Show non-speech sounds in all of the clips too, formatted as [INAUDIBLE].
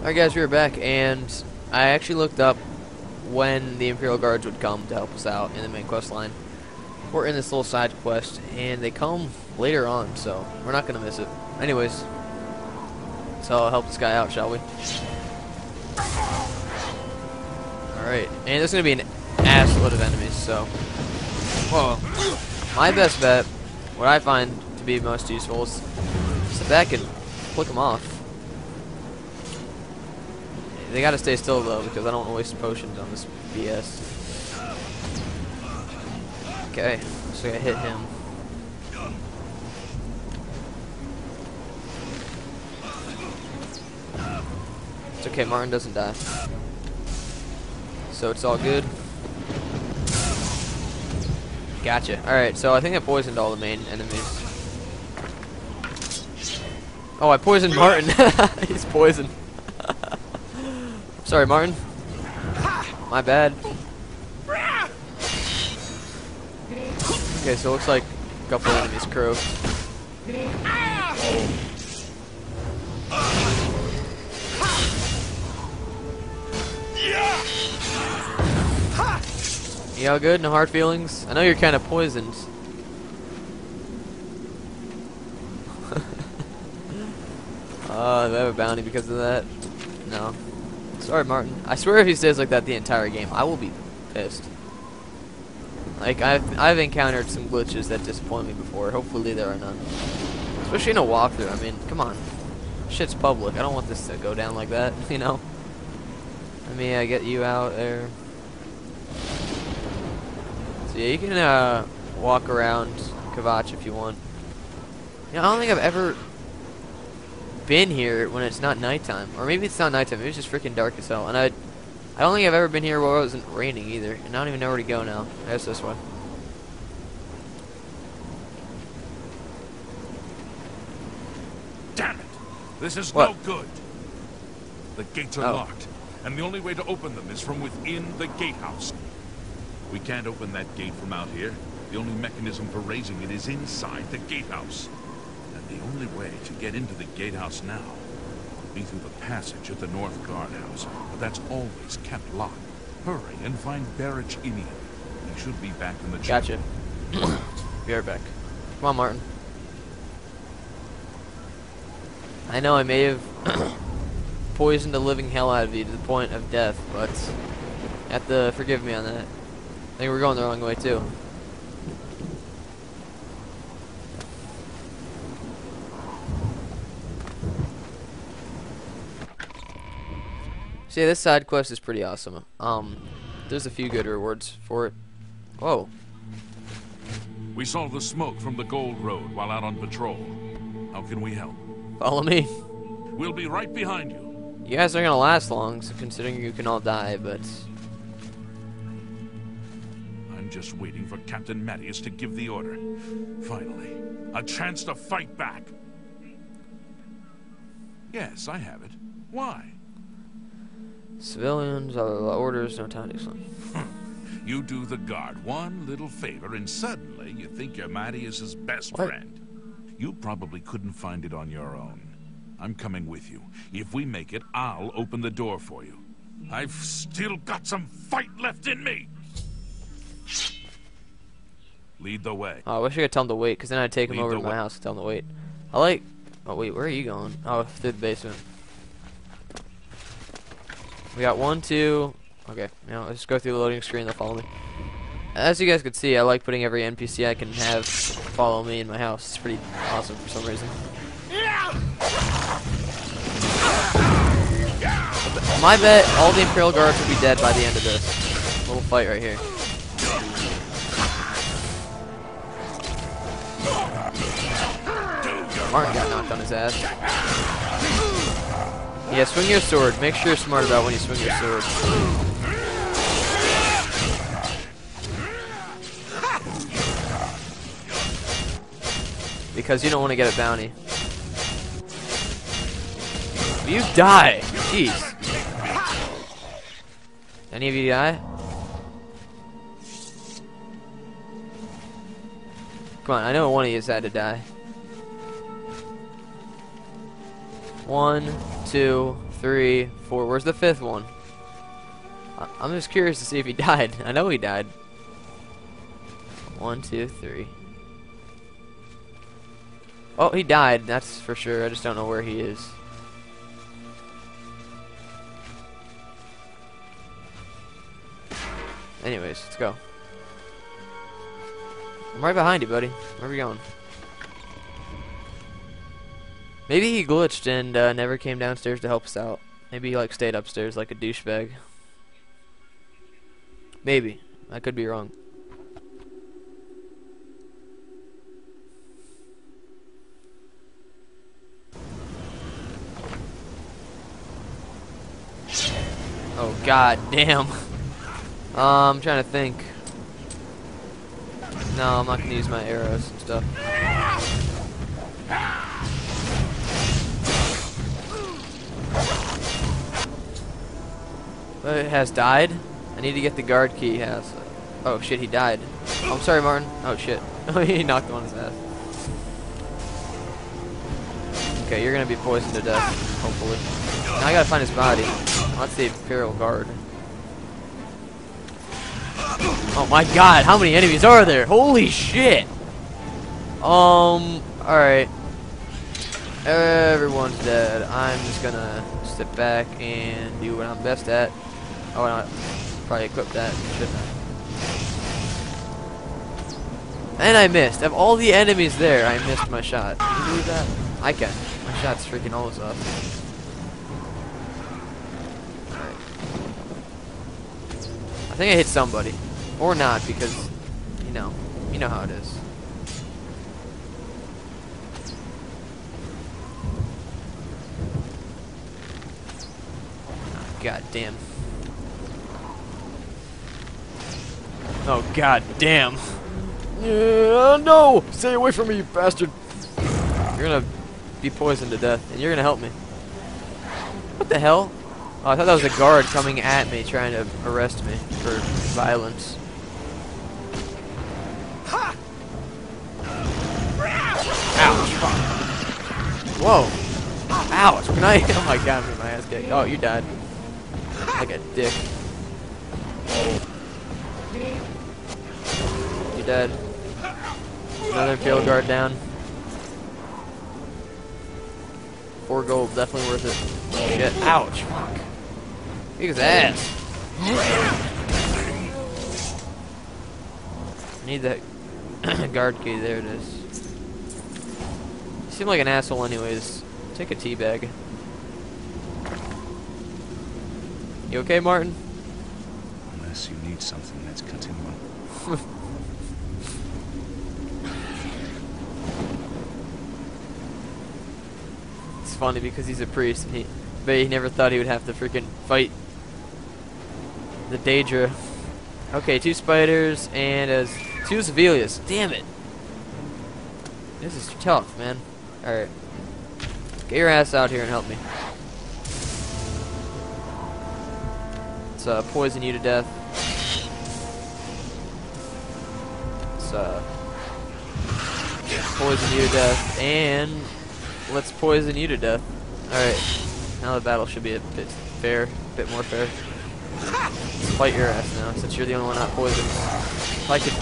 Alright guys, we are back, and I actually looked up when the Imperial Guards would come to help us out in the main quest line. We're in this little side quest, and they come later on, so we're not going to miss it. Anyways, so I'll help this guy out, shall we? Alright, and there's going to be an ass load of enemies, so... Whoa. My best bet, what I find to be most useful is sit back and flick them off. They gotta stay still though, because I don't want to waste potions on this BS. Okay, so I hit him. It's okay, Martin doesn't die. So it's all good. Gotcha. Alright, so I think I poisoned all the main enemies. Oh, I poisoned Martin. [LAUGHS] He's poisoned. Sorry, Martin. My bad. Okay, so it looks like a couple enemies croaked. You all good? No hard feelings? I know you're kind of poisoned. [LAUGHS] uh, do I have a bounty because of that? No. Sorry, Martin. I swear if he stays like that the entire game, I will be pissed. Like, I've, I've encountered some glitches that disappoint me before. Hopefully there are none. Especially in a walkthrough. I mean, come on. Shit's public. I don't want this to go down like that, [LAUGHS] you know? I mean, I get you out there. So yeah, you can uh, walk around Kvatch if you want. You know, I don't think I've ever been here when it's not nighttime. Or maybe it's not nighttime, maybe it's just freaking dark as hell. And I I don't think I've ever been here where it wasn't raining either. And I don't even know where to go now. I guess this way. Damn it! This is What? no good. The gates are Oh. locked, and the only way to open them is from within the gatehouse. We can't open that gate from out here. The only mechanism for raising it is inside the gatehouse. And the only way to get into the gatehouse now would be through the passage at the North Guardhouse. But that's always kept locked. Hurry and find Berich Inian. He should be back in the Gotcha. [COUGHS] Be right back. Come on, Martin. I know I may have [COUGHS] poisoned the living hell out of you to the point of death, but you have to forgive me on that. I think we're going the wrong way too. See, this side quest is pretty awesome. Um, there's a few good rewards for it. Whoa. We saw the smoke from the Gold Road while out on patrol. How can we help? Follow me. We'll be right behind you. You guys aren't gonna last long, so considering you can all die, but I'm just waiting for Captain Matius to give the order. Finally, a chance to fight back. Yes, I have it. Why? Civilians, orders, no time to explain. [LAUGHS] You do the guard one little favor, and suddenly you think you're Matius's best What? friend. You probably couldn't find it on your own. I'm coming with you. If we make it, I'll open the door for you. I've still got some fight left in me. Lead the way. Oh, I wish I could tell him to wait, because then I'd take him over to my house and tell him to wait. I like. Oh wait, where are you going? Oh, through the basement. We got one, two. Okay, now let's go through the loading screen. They'll follow me. As you guys can see, I like putting every NPC I can have follow me in my house. It's pretty awesome for some reason. My bet, all the Imperial Guards will be dead by the end of this little fight right here. Martin got knocked on his ass. Yeah, swing your sword. Make sure you're smart about when you swing your sword. Because you don't want to get a bounty. You die! Jeez. Any of you die? Come on, I know one of you had to die. One, two, three, four. Where's the fifth one? I'm just curious to see if he [LAUGHS] died. I know he died. One, two, three. Oh, he died. That's for sure. I just don't know where he is. Anyways, let's go. I'm right behind you, buddy. Where are we going? Maybe he glitched and uh, never came downstairs to help us out. Maybe he like stayed upstairs like a douchebag. Maybe. I could be wrong. Oh god damn. I'm [LAUGHS] trying to think. No, I'm not gonna use my arrows and stuff. It has died. I need to get the guard key. He has. Oh shit, he died. Oh, I'm sorry, Martin. Oh shit. [LAUGHS] he knocked on his ass. Okay, you're gonna be poisoned to death, hopefully. Now I gotta find his body. That's the Imperial Guard. Oh my god, how many enemies are there? Holy shit! Um, alright. Everyone's dead. I'm just gonna step back and do what I'm best at. Oh, no, probably equip that, shouldn't I? And I missed. Of all the enemies there, I missed my shot. Can you believe that? I can. My shot's freaking almost up. I think I hit somebody. Or not, because, you know, you know how it is. Oh, God damn. Oh, god damn. Yeah, no! Stay away from me, you bastard! You're gonna be poisoned to death, and you're gonna help me. What the hell? Oh, I thought that was a guard coming at me, trying to arrest me for violence. Ouch! Whoa! Ouch! Can I? [LAUGHS] Oh my god, my ass kicked. Oh, you died. Like a dick. Dead. Another field guard down. Four gold, definitely worth it. Shit. Ouch. Fuck. Kick his ass. Need that [COUGHS] guard key. There it is. You seem like an asshole anyways. Take a tea bag. You okay, Martin? Unless you need something, let's continue [LAUGHS] on. It's funny because he's a priest, and he, but he never thought he would have to freaking fight the Daedra. Okay, two spiders and as two Sevilius. Damn it! This is tough, man. All right, get your ass out here and help me. Let's uh, poison you to death. Let's uh, poison you to death and let's poison you to death. Alright. Now the battle should be a bit fair, a bit more fair. Let's fight your ass now, since you're the only one not poisoned. If I could...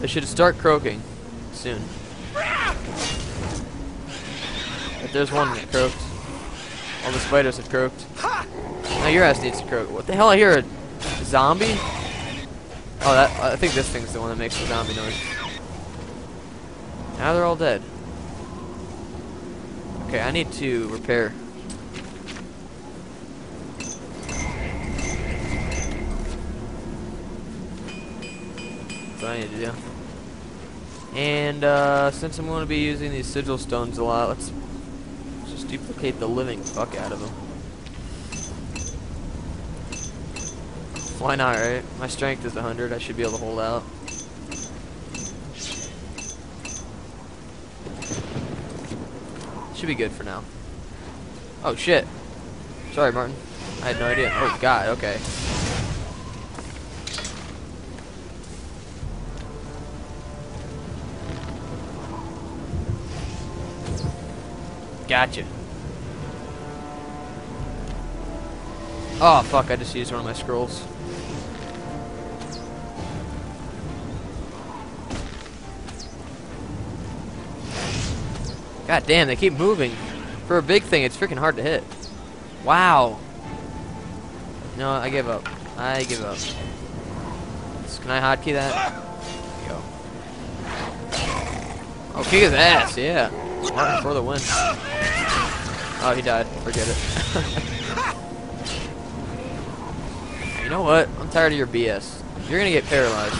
They should start croaking soon. If there's one that croaked. All the spiders have croaked. Now your ass needs to croak. What the hell? I hear a zombie? Oh, that I think this thing's the one that makes the zombie noise. Now they're all dead. Okay, I need to repair. I need to do. And uh, since I'm going to be using these sigil stones a lot, let's just duplicate the living fuck out of them. Why not, right? My strength is 100. I should be able to hold out. Should be good for now. Oh, shit. Sorry, Martin. I had no idea. Oh, God. Okay. Gotcha. Oh, fuck, I just used one of my scrolls. God damn, they keep moving. For a big thing, it's freaking hard to hit. Wow. No, I give up. I give up. Can I hotkey that? Go. Oh, kick his ass, yeah. Martin for the win. Oh, he died. Forget it. [LAUGHS] you know what? I'm tired of your BS. You're gonna get paralyzed.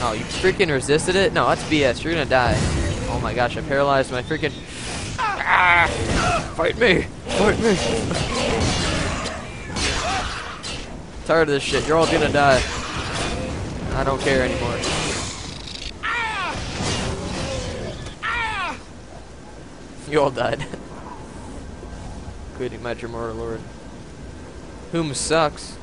Oh, you freaking resisted it? No, that's BS. You're gonna die. Oh my gosh, I paralyzed my freaking... Ah! Fight me! Fight me! tired of this shit. You're all gonna die. I don't care anymore. You all died. [LAUGHS] Including my Dremora Lord. Whom sucks.